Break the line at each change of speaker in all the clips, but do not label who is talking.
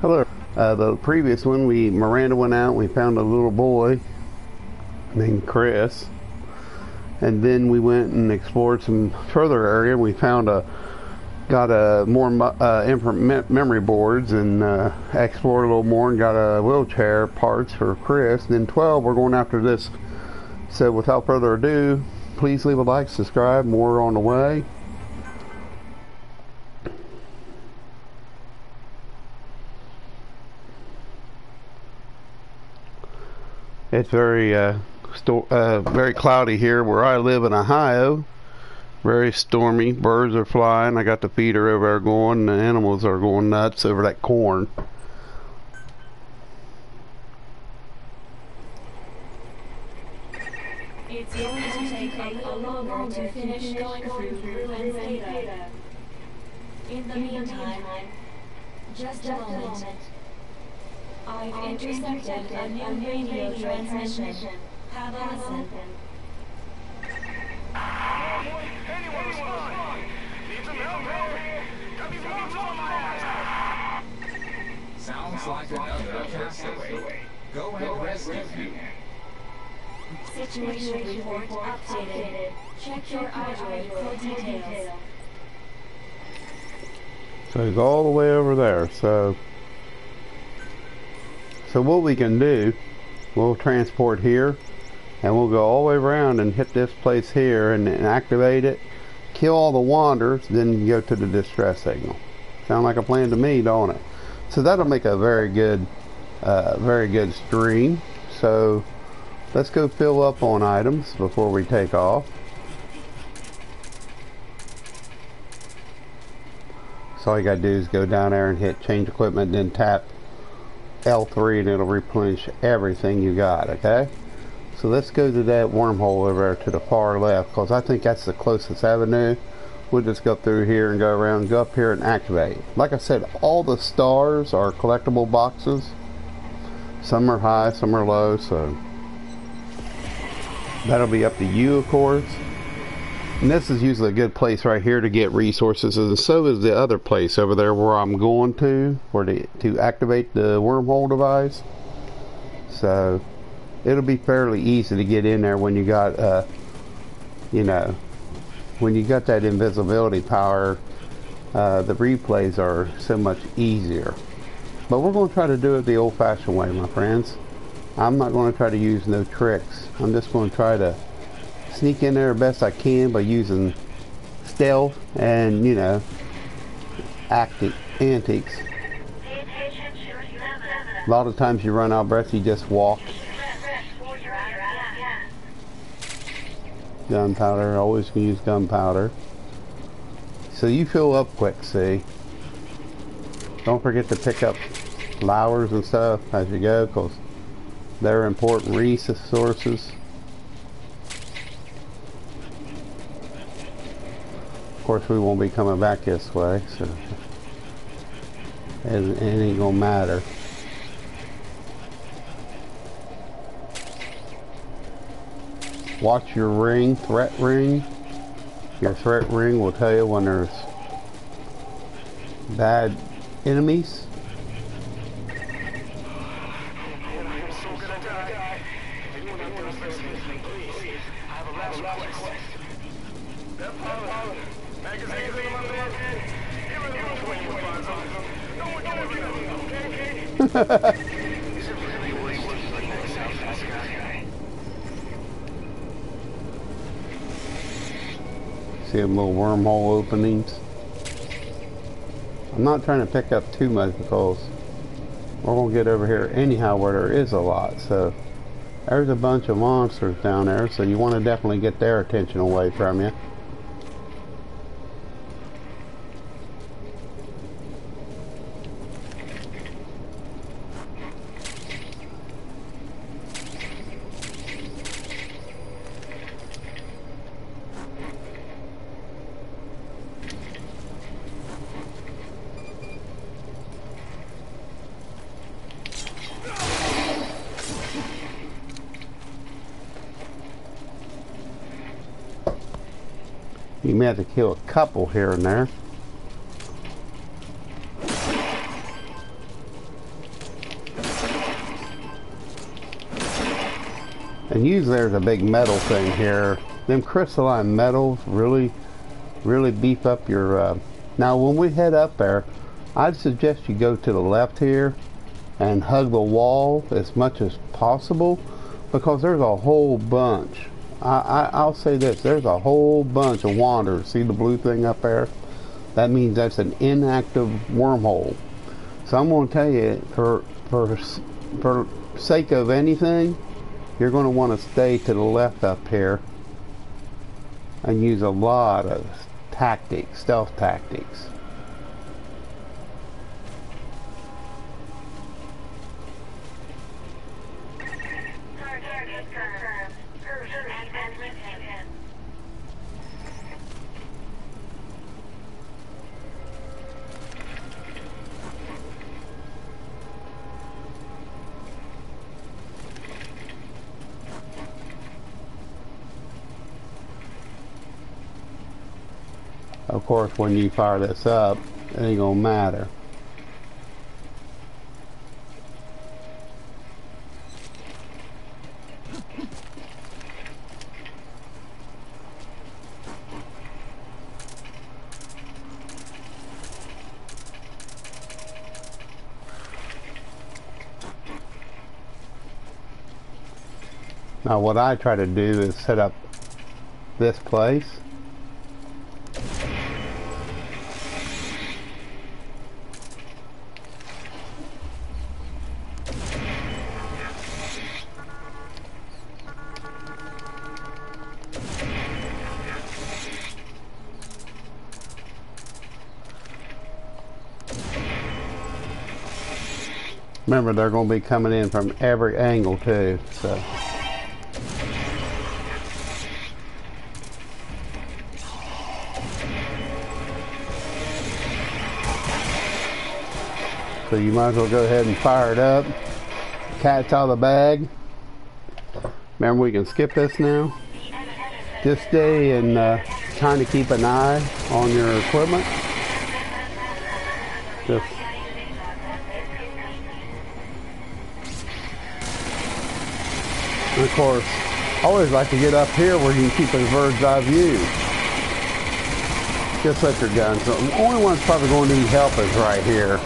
Hello. Uh, the previous one, we Miranda went out. We found a little boy named Chris, and then we went and explored some further area. We found a got a more uh, memory boards and uh, explored a little more and got a wheelchair parts for Chris. And then 12, we're going after this. So without further ado, please leave a like, subscribe. More on the way. It's very uh, uh, very cloudy here where I live in Ohio. Very stormy. Birds are flying. I got the feeder over there going. The animals are going nuts over that corn.
A moment. I've intercepted a new radio transmission. Have a listen. Anyone respond? Need some help here? Got me on my ass.
Sounds like another castaway. Go and rescue him.
Situation report updated. Check your iDroid for details.
So he's all the way over there. So so what we can do, we'll transport here and we'll go all the way around and hit this place here and, and activate it, kill all the wanderers, then go to the distress signal. Sound like a plan to me, don't it? So that'll make a very good, uh, very good stream. So let's go fill up on items before we take off. So all you gotta do is go down there and hit change equipment, then tap L3 and it'll replenish everything you got, okay? So let's go to that wormhole over there to the far left because I think that's the closest avenue. We'll just go through here and go around, go up here and activate. Like I said, all the stars are collectible boxes. Some are high, some are low, so that'll be up to you, of course. And this is usually a good place right here to get resources, and so is the other place over there where I'm going to, where to, to activate the wormhole device. So it'll be fairly easy to get in there when you got, uh, you know, when you got that invisibility power. Uh, the replays are so much easier. But we're going to try to do it the old-fashioned way, my friends. I'm not going to try to use no tricks. I'm just going to try to sneak in there best I can by using stealth and, you know, acting antics. A lot of times you run out of breath, you just walk. Gunpowder, always can use gunpowder. So you fill up quick, see. Don't forget to pick up flowers and stuff as you go, because they're important resources. Course we won't be coming back this way, so it, it ain't gonna matter. Watch your ring, threat ring. Your threat ring will tell you when there's bad enemies. See them little wormhole openings. I'm not trying to pick up too much because we're going to get over here anyhow where there is a lot. So there's a bunch of monsters down there, so you want to definitely get their attention away from you. You may have to kill a couple here and there. And usually there's a big metal thing here. Them crystalline metals really, really beef up your... Uh... Now, when we head up there, I'd suggest you go to the left here and hug the wall as much as possible because there's a whole bunch I, I, will say this, there's a whole bunch of wanderers. See the blue thing up there? That means that's an inactive wormhole. So I'm going to tell you, for, for, for sake of anything, you're going to want to stay to the left up here and use a lot of tactics, stealth tactics. Of course, when you fire this up, it ain't gonna matter. Now what I try to do is set up this place Remember, they're going to be coming in from every angle too, so. So you might as well go ahead and fire it up. Cat's out of the bag. Remember, we can skip this now. Just stay and uh, trying to keep an eye on your equipment. Of course, I always like to get up here where you can keep a bird's eye view. Just let your guns. The only one that's probably going to need help is right here.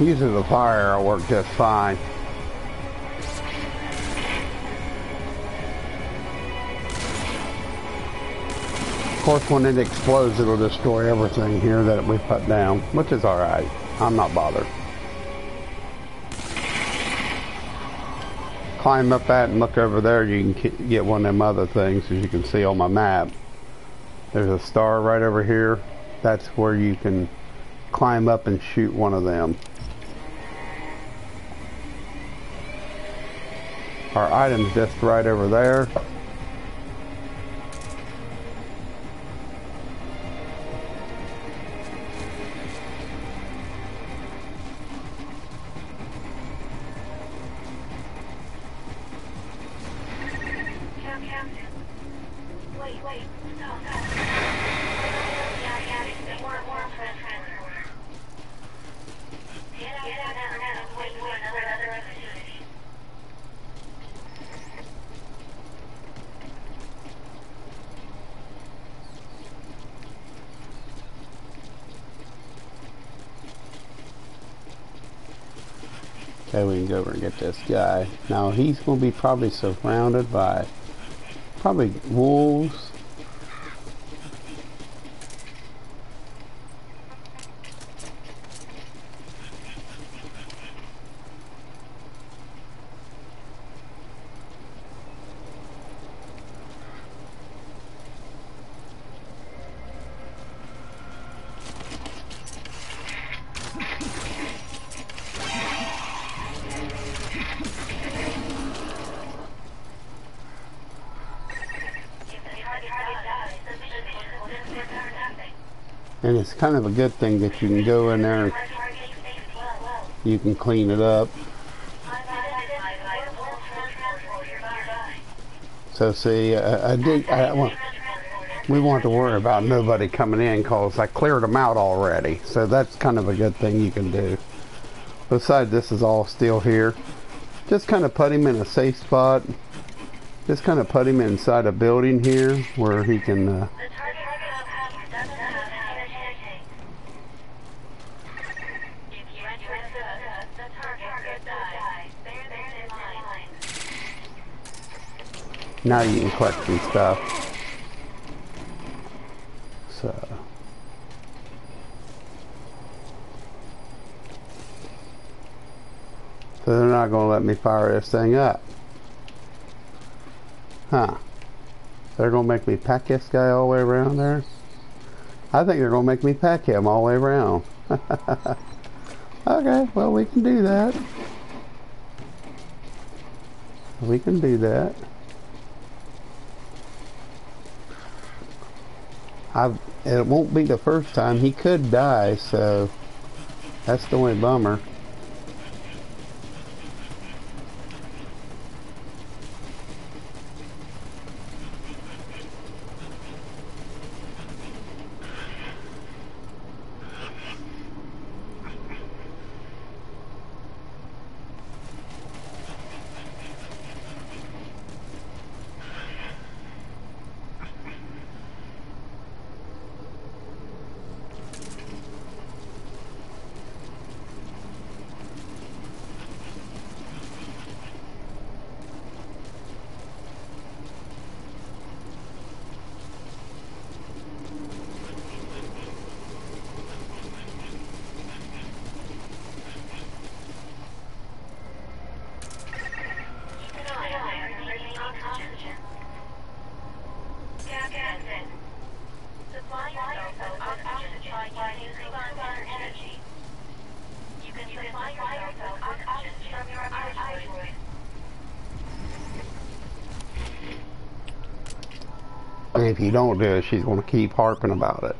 Using the fire will work just fine. Of course, when it explodes, it'll destroy everything here that we put down, which is alright. I'm not bothered. Climb up that and look over there, you can get one of them other things, as you can see on my map. There's a star right over here that's where you can climb up and shoot one of them. Our item's just right over there. Okay, we can go over and get this guy. Now he's going to be probably surrounded by probably wolves. Kind of a good thing that you can go in there you can clean it up. So see, uh, I did. I, well, we want to worry about nobody coming in because I cleared them out already. So that's kind of a good thing you can do. Besides, this is all still here. Just kind of put him in a safe spot. Just kind of put him inside a building here where he can. Uh, now you can collect some stuff. So. So they're not going to let me fire this thing up. Huh. They're going to make me pack this guy all the way around there? I think they're going to make me pack him all the way around. okay, well we can do that. We can do that. I it won't be the first time. He could die, so that's the only bummer. And if you don't do it, she's going to keep harping about it.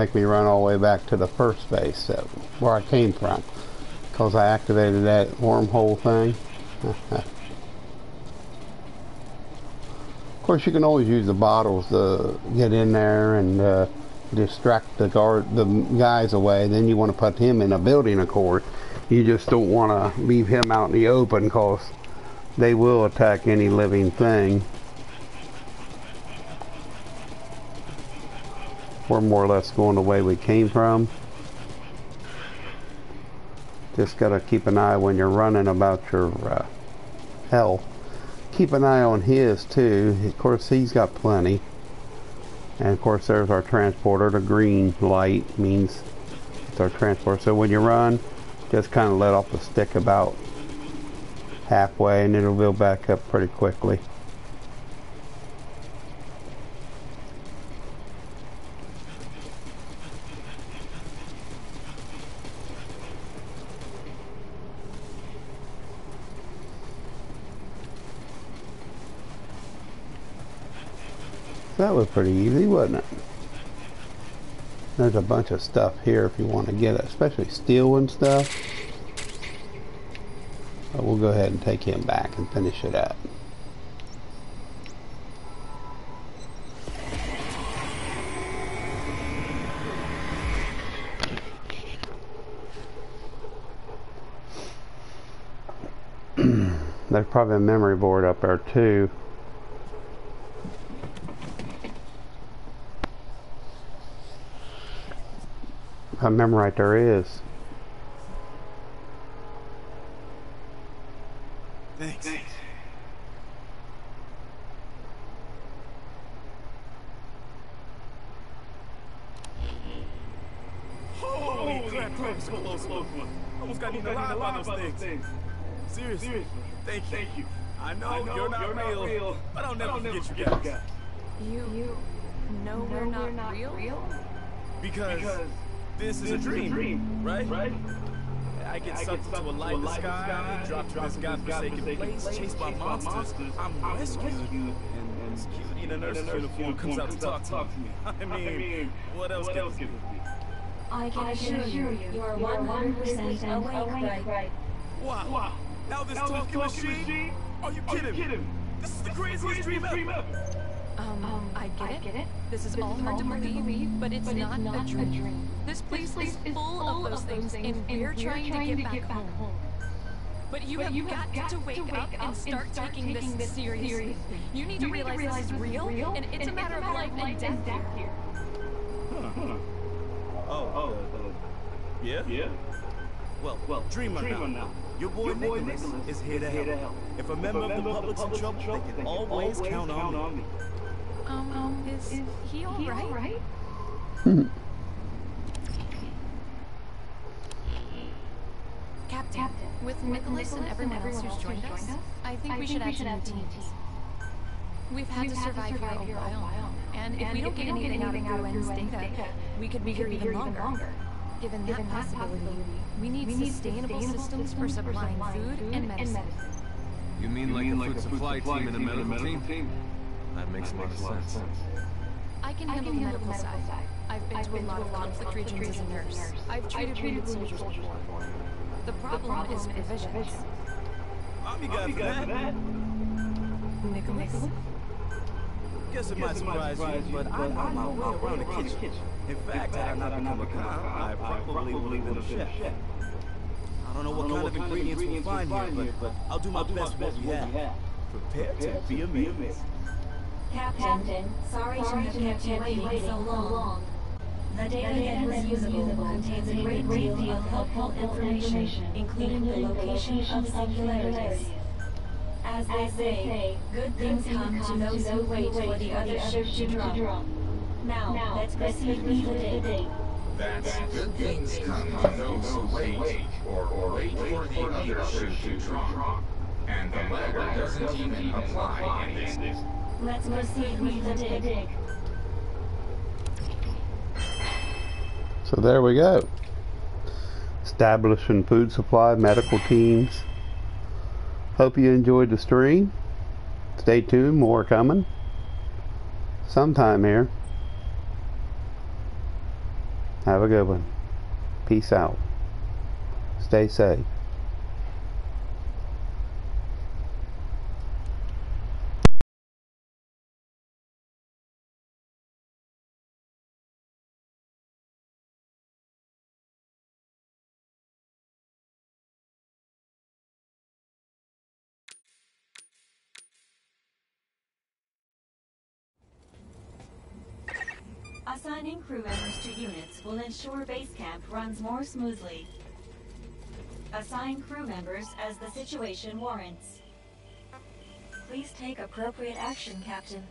Make me run all the way back to the first base that, where I came from because I activated that wormhole thing. of course, you can always use the bottles to get in there and uh, distract the guard, the guys away. Then you want to put him in a building, of course. You just don't want to leave him out in the open because they will attack any living thing. We're more or less going the way we came from. Just got to keep an eye when you're running about your uh, health. Keep an eye on his too. Of course, he's got plenty. And of course, there's our transporter. The green light means it's our transporter. So when you run, just kind of let off the stick about halfway and it'll build back up pretty quickly. Was pretty easy, wasn't it? There's a bunch of stuff here if you want to get it, especially steel and stuff. But we'll go ahead and take him back and finish it up. There's probably a memory board up there too. if I there is.
Thanks. Thanks. Holy crap, Travis, close, Almost got eaten alive by those things. things. Seriously, Seriously. Thank, you. thank you. I know, I know you're, not, you're real, not real, but I'll never, I'll never forget, forget you guys.
You, you know, know we're, not, we're not real? real?
Because, because this, is, a, dream, dream, right? Right? I get sucked into a light in the sky, dropped to this godforsaken place, chased by monsters. I'm rescued, and, and security in a nurse's uniform comes out to talk to me. I mean, what else can be?
I can assure you, you are 100% awake right.
Wow. wow. Now this talking machine? machine? Are you kidding? Are you kidding? This is the craziest, craziest dream, ever.
Um, I get, it. This is all, hard, to believe, but it's, but not, it's not, a, dream. A dream. This place, this place is full of those things, things and, we're, trying, trying, to get, back, back home. home. But you, but have, you got have got to wake, to wake up, and start, and start taking, taking, this seriously. seriously. You need to, you realize, need to realize this is real, real and it's and a matter, matter of life, life and death here.
Huh. Huh. Oh, oh, uh, yeah? Yeah. Well, well, dreamer, dreamer now. now. Your boy, Your boy Nicholas, Nicholas is here to help. help. If a member, if a member of the public's in trouble, trouble they can always, always count, count on me.
Um, um, is, is he all he right? All right? Captain, Captain, with Nicholas, and everyone, else who's joined, us, I think I we should, we should add some teams. We've had We've to survive, here a while, and, and if we don't get anything out of Gruen's data, we could be here even longer. Given that possibility, we need sustainable systems for supplying food and medicine.
You mean like a food supply team and a medical team? That makes a lot of sense.
I can handle the medical side. I've been to a lot of conflict regions as a nurse. I've treated wounded soldiers before. The problem is provisions.
I'll be glad for that.
Nicholas?
Guess it might surprise you, but I know my way around the kitchen. In fact, had I not become a cop, I probably would have been a chef. I don't know what kind of ingredients we'll find here, but I'll do my best with what we have. Prepare to be amazed.
Captain, sorry to have kept you waiting so long. The data that is usable contains a great deal of helpful information, including the location of singularities. As they say, good things come to those who wait for the other ship to drop. Now, let's proceed with the dig.
That's good things come to those who wait, or, or wait for the other ship to drop. And the latter doesn't even apply in this.
Let's proceed with the dig.
So there we go. Establishing food supply, medical teams. Hope you enjoyed the stream. Stay tuned, more coming. Sometime here. Have a good one. Peace out. Stay safe.
Assigning crew members will ensure base camp runs more smoothly. Assign crew members as the situation warrants. Please take appropriate action, Captain.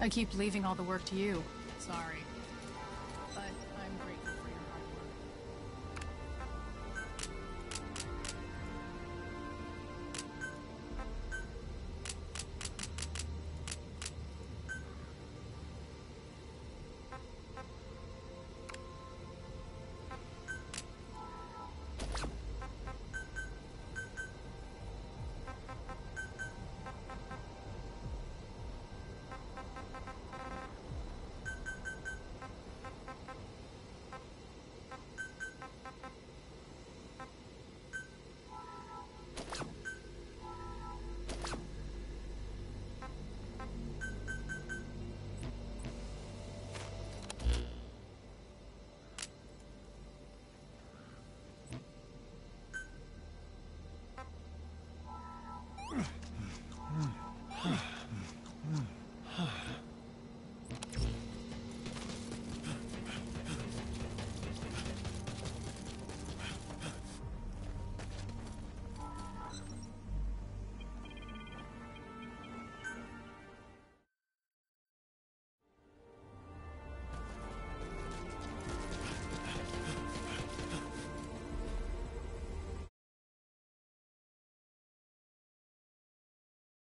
I keep leaving all the work to you. Sorry.